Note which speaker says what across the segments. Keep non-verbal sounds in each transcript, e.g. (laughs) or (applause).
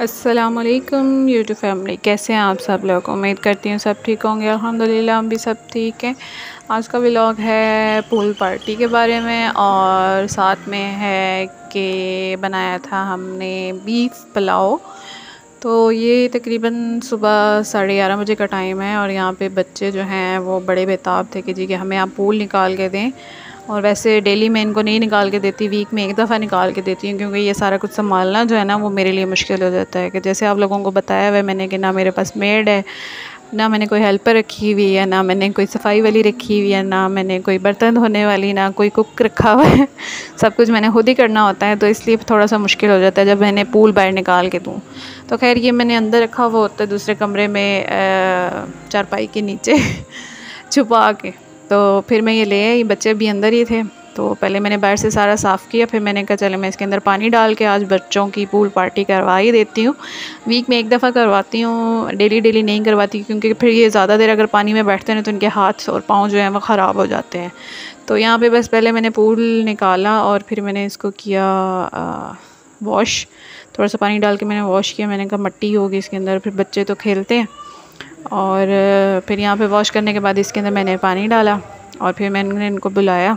Speaker 1: असलकम YouTube family कैसे हैं आप सब लोग? उम्मीद करती हूँ सब ठीक होंगे। अल्हम्दुलिल्लाह, हम भी सब ठीक हैं। आज का व्लॉग है पूल पार्टी के बारे में और साथ में है कि बनाया था हमने बीफ पुलाव तो ये तकरीबन सुबह साढ़े ग्यारह बजे का टाइम है और यहाँ पे बच्चे जो हैं वो बड़े बेताब थे कि जी कि हमें आप पूल निकाल के दें। और वैसे डेली मैं इनको नहीं निकाल के देती, वीक में एक दफ़ा निकाल के देती हूँ, क्योंकि ये सारा कुछ संभालना जो है ना, वो मेरे लिए मुश्किल हो जाता है। कि जैसे आप लोगों को बताया हुआ मैंने कि ना मेरे पास मेड है, ना मैंने कोई हेल्पर रखी हुई है, ना मैंने कोई सफ़ाई वाली रखी हुई है, ना मैंने कोई बर्तन धोने वाली, ना कोई कुक रखा हुआ है, (laughs) सब कुछ मैंने खुद ही करना होता है तो इसलिए थोड़ा सा मुश्किल हो जाता है जब मैंने पूल बाहर निकाल के दूँ। तो खैर, ये मैंने अंदर रखा हुआ होता है दूसरे कमरे में चारपाई के नीचे (laughs) छुपा के। तो फिर मैं ये ले आई, बच्चे भी अंदर ही थे। तो पहले मैंने बाहर से सारा साफ़ किया, फिर मैंने कहा, चले मैं इसके अंदर पानी डाल के आज बच्चों की पूल पार्टी करवा ही देती हूँ। वीक में एक दफ़ा करवाती हूँ, डेली डेली नहीं करवाती क्योंकि फिर ये ज़्यादा देर अगर पानी में बैठते हैं तो उनके हाथ और पाँव जो हैं वो ख़राब हो जाते हैं। तो यहाँ पर बस पहले मैंने पूल निकाला और फिर मैंने इसको किया वॉश। थोड़ा सा पानी डाल के मैंने वॉश किया, मैंने कहा, मट्टी होगी इसके अंदर, फिर बच्चे तो खेलते हैं। और फिर यहाँ पे वॉश करने के बाद इसके अंदर मैंने पानी डाला और फिर मैंने इनको बुलाया।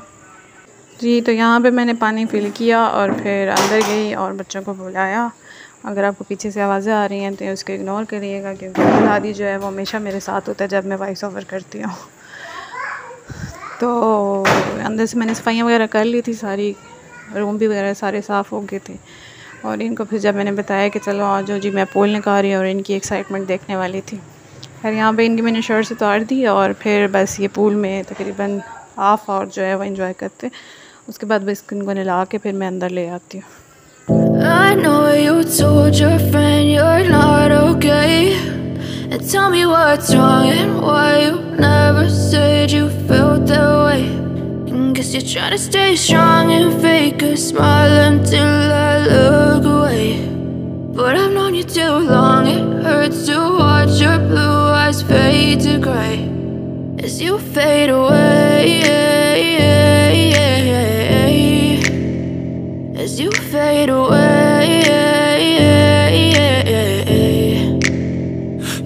Speaker 1: जी तो यहाँ पे मैंने पानी फिल किया और फिर अंदर गई और बच्चों को बुलाया। अगर आपको पीछे से आवाज़ें आ रही हैं तो उसको इग्नोर करिएगा क्योंकि दादी जो है वो हमेशा मेरे साथ होता है जब मैं वॉइस ओवर करती हूँ। तो अंदर से मैंने सफाइयाँ वगैरह कर ली थी, सारी रूम भी वगैरह सारे साफ़ हो गए थे। और इनको फिर जब मैंने बताया कि चलो आज जी मैं पोल निकाल रही हूँ और इनकी एक्साइटमेंट देखने वाली थी। खैर यहाँ पे इनकी मैंने शर्ट उतार दी और फिर बस ये पूल में तकरीबन हाफ़ आवर जो है वो इंजॉय करते उसके बाद बस इनको नला के फिर मैं अंदर ले आती हूँ I know you told your friend you're not okay And tell me what's wrong and why you never said you felt that way and Guess you're trying to stay strong and fake a smile until I look away But I've known you too long, it hurts to watch your blue eyes fade to gray As you fade away. As you fade away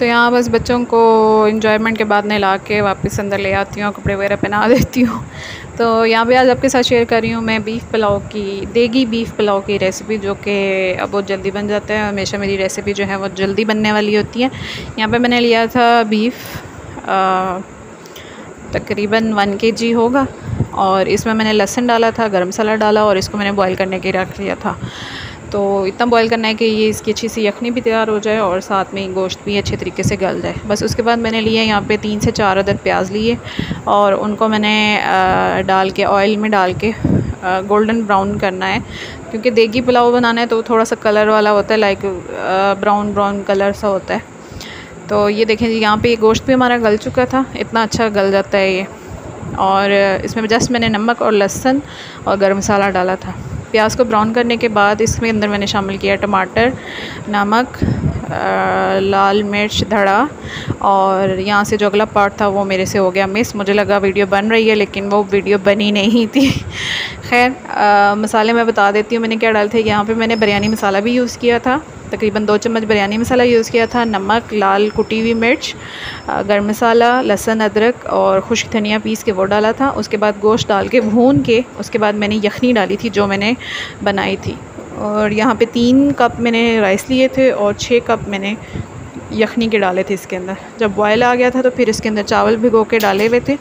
Speaker 1: तो यहाँ बस बच्चों को enjoyment के बाद नहला के वापस अंदर ले आती हूँ, कपड़े वगैरह पहना देती हूँ। तो यहाँ पे आज आपके साथ शेयर कर रही हूँ मैं बीफ़ पुलाव की, देगी बीफ़ पुलाव की रेसिपी जो कि अब बहुत जल्दी बन जाता है। हमेशा मेरी रेसिपी जो है वो जल्दी बनने वाली होती है। यहाँ पे मैंने लिया था बीफ़ तकरीबन वन के जी होगा। और इसमें मैंने लहसुन डाला था, गर्म मसाला डाला और इसको मैंने बॉईल करने के रख लिया था। तो इतना बॉईल करना है कि ये इसकी अच्छी सी यखनी भी तैयार हो जाए और साथ में गोश्त भी अच्छे तरीके से गल जाए। बस उसके बाद मैंने लिए यहाँ पे तीन से चार अदर प्याज लिए और उनको मैंने डाल के ऑयल में डाल के गोल्डन ब्राउन करना है। क्योंकि देगी पुलाव बनाना है तो थोड़ा सा कलर वाला होता है लाइक ब्राउन ब्राउन कलर सा होता है। तो ये देखें जी, यहाँ पे ये गोश्त भी हमारा गल चुका था, इतना अच्छा गल जाता है ये। और इसमें जस्ट मैंने नमक और लहसुन और गर्म मसाला डाला था। प्याज को ब्राउन करने के बाद इसमें अंदर मैंने शामिल किया टमाटर, नमक लाल मिर्च, धड़ा और यहाँ से जो अगला पार्ट था वो मेरे से हो गया मिस। मुझे लगा वीडियो बन रही है लेकिन वो वीडियो बनी नहीं थी। (laughs) खैर मसाले मैं बता देती हूँ मैंने क्या डाले थे। यहाँ पे मैंने बिरयानी मसाला भी यूज़ किया था। तकरीबन दो चम्मच बिरयानी मसाला यूज़ किया था, नमक, लाल कुटी हुई मिर्च गर्म मसाला, लहसन, अदरक और खुश्क धनिया पीस के वो डाला था। उसके बाद गोश्त डाल के भून के उसके बाद मैंने यखनी डाली थी जो मैंने बनाई थी। और यहाँ पे तीन कप मैंने राइस लिए थे और छः कप मैंने यखनी के डाले थे इसके अंदर। जब बॉयल आ गया था तो फिर इसके अंदर चावल भिगो के डाले हुए थे।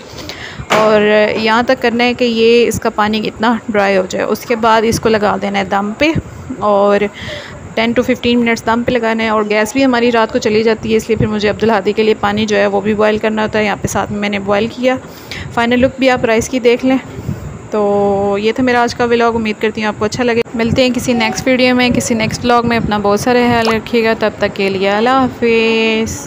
Speaker 1: और यहाँ तक करना है कि ये इसका पानी इतना ड्राई हो जाए। उसके बाद इसको लगा देना है दम पे और टेन टू फिफ्टीन मिनट्स दम पे लगाना है और गैस भी हमारी रात को चली जाती है, इसलिए फिर मुझे अब्दुल हादी के लिए पानी जो है वो भी बॉयल करना होता है। यहाँ पे साथ में मैंने बॉयल किया। फ़ाइनल लुक भी आप राइस की देख लें। तो ये था मेरा आज का व्लाग उम्मीद करती हूँ आपको अच्छा लगे। मिलते हैं किसी नेक्स्ट वीडियो में, किसी नेक्स्ट ब्लॉग में। अपना बहुत सारा ख्याल रखिएगा। तब तक के लिए अल्लाह हाफिज़।